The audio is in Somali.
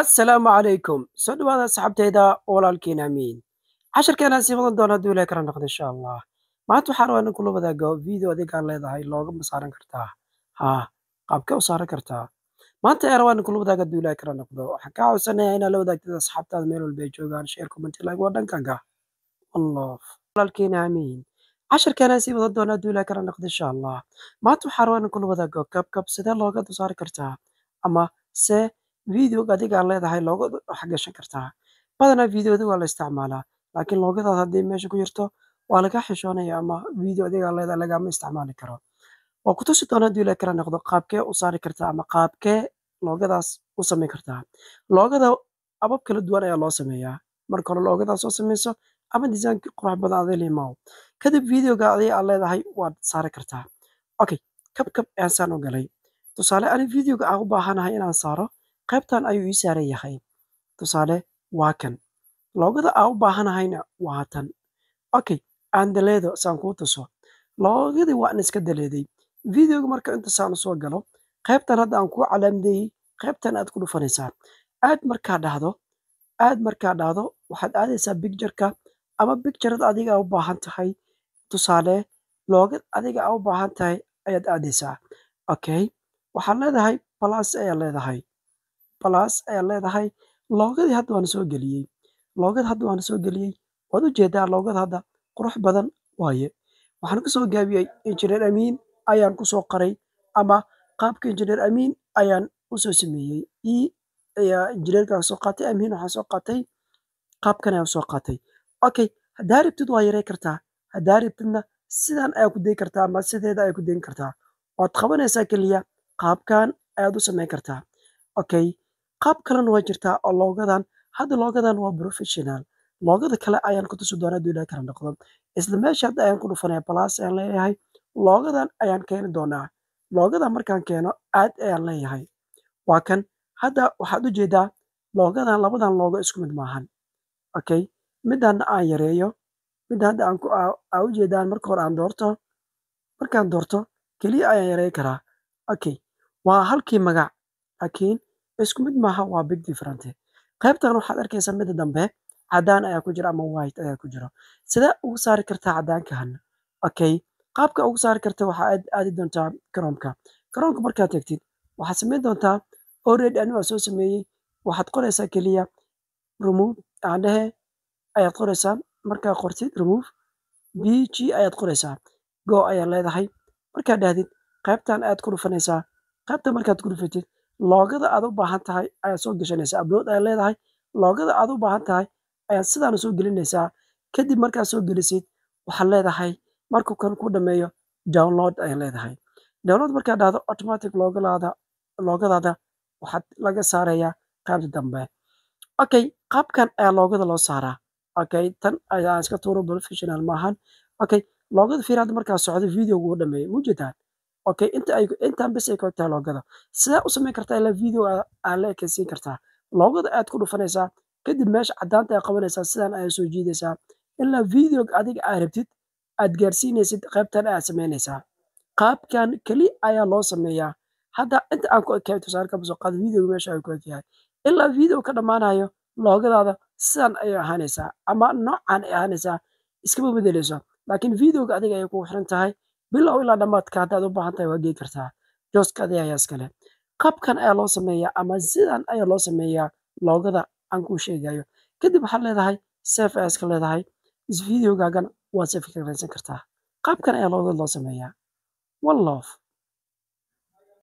assalaamu calaykum soo dhawaada asxaabtayda walaalkiin amiin. Casharkeenaan sii wadan doona hadduu ilahay kala noqdo insha allah. Maanta waxaan rabaa in kula wadaago video adigaan leedahay looga ma saaran kartaa. Haa qaabkee u saaran kartaa. Maanta ayaan rabaa in kula wadaago hadduu ilahay kala noqdo waxaan kaa codsanaya inaad la wadaagtid asxaabtaada meel walba ay joogaan. Share comment like waa dhankaaga. Wallof walaalkiin amiin. Casharkeenaan sii wadan doona hadduu ilahay kala noqdo insha allah. Maanta waxaan rabaa in kula wadaago kabkab sidee looga saari kartaa? Ama se videoga adigaan leedahay looga dhex gashan kartaa. Badanaa videoda waa la isticmaalaa laakiin loogadaas haddii meesha ku jirto waa laga xishoonaya ama video adigaan leedahay lagama isticmaali karo. Waa ku tusi doona hadduu ilahay kala noqdo qaabkee u saari kartaa ama qaabkee loogadaas u samayn kartaa loogada abab kala duwan ayaa loo sameeyaa. Marka hore loogadaas soo samayso ama designkii qurux badan adee liimaaw kadib videoga adiga aad leedahay waad saari kartaa. Okay kab kab ayaan u galay. Tusaale ani videoga aan u baahanahay inaan saaro qaybtan ayuu ii saaran yahay. Tusaale waa kan. Loogada aan u baahanahayna waa tan. Okay aan daleedo saan kuu tuso. Loogadii waan iska daleeday. Videoga marka inta saan u soo galo qaybtan hadda aan kuu calaamadeeyey qaybtan aad ku dhufanaysaa. Aad markaa dhahdo aad markaa dhahdo waxaad aadaysaa bictureka ama bicturada adiga u baahan tahay. Tusaale loogad adiga aa u baahan tahay ayaad aadaysaa. Okay waxaad leedahay plus ayaad leedahay plus ayaad leedahay. Loogadii hadda waan soo geliyey. Loogada hadda waan soo geliyey. Waad u jeedaa loogada hadda? Qurux badan waaye. Waxaan ku gaabiyey injineer amiin ayaan ku soo qaray ama qaabka injineer amiin ayaan u soo sameeyey. Ayaa injineerkaan soo qaatay amiin waxaan soo qaatay qaabkan ayaan soo qaatay. Okay haddaa rabtid waa yaray kartaa. Haddaa rabtidna sidan ayaa ku dayi kartaa ama sideeda ayaa ku dayin kartaa. Waad qabanaysaa keliya qaabkan ayaad u samayn kartaa. Okay qaab kalena waa jirtaa oo loogadan hadda loogadan waa professional. Loogada kale ayaan ku tusi doonaa hadduu ilahay kala noqdo isla meesha hadda ayaan ku dhufanaya plus ayaan leeyahay loogadan ayaan keeni doonaa. Loogadan markaan keeno aad ayaan leeyahay. Waa kan hadda waxaad u jeedaa loogadan labadan loogo isku mid maahan. Okay midana aan yareeyo midda hadda aan u jeedaan marka hore aan doorto markaan doorto keliya ayaan yareyn karaa. Okay waa halkii magac. Laakiin isku mid maaha waa big different qaybtan waxaad arkaysaa midda dambe caddaan ayaa ku jira ama white ayaa ku jira. Sidee ugu saari kartaa caddaankan okay. Qaabka ugu saari karta waxaa aad aadi doontaa garoonka. Garoonka markaad tagtid waxaad samayn doontaa already anigu soo sameeyey. Waxaad qoraysaa keliya remove aan dhehe ayaad qoraysaa. Markaa qortid remove. B g ayaad qoraysaa. Go ayaad leedahay. Markaad dhahdid qaybtan ayaad ku dhufanaysaa. Qaybtan markaad ku dhufatid loogada aad u baahan tahay ayaad soo gashanaysaa. Upload ayaad leedahay. Loogada aad u baahan tahay ayaad sidaana soo gelinaysaa. Kadib markaad soo gelisid waxaad leedahay markuu kan ku dhameeyo download ayaad leedahay. Download markaad dhahdo automatic loogadaada waxaad laga saarayaa qaybta dambe. Okay qaabkan ayaa loogada loo saaraa. Okay tan ayaa iska tuuro professional maahan. Okay loogada fiir markaa socdo videoga uu dhameeyey mujeedaan okay inta ay intaan bes ay tahay loogada. Sidee u samayn kartaa ilaa video aad la ekaysiin kartaa? Loogada aad ku dhufanaysaa kadib meesha caddaanta ay qabanaysaa sidan ayaa soo jiidaysaa. Ilaa videoga adiga aad rabtid aad gaarsiinaysid qaybtan aad samaynaysaa qaabkan keli ayaa loo sameeyaa. Hadda inta aan ku ekaayo tusaale soo qaado videoga meesha ay ku ekyahay ilaa video ka dhammaanayo loogadaada sidan ayay ahaanaysaa ama noocan ay ahaanaysaa iskama bedeleyso laakiin videoga adiga ayay kugu xiran tahay bilow ilaa dhammaadka haddaad u baahan tahay waa gei kartaa? Jooska adiga ayaa iskale. Qabkan ayaa loo sameeyaa ama sidan ayaa loo sameeyaa loogada aan kuu sheegayo. Kadib waxaad leedahay sef ayaa iska leedahay. Is videogaagan waad sef ka kartaa. Qaabkan ayaa loogada loo sameeyaa. One love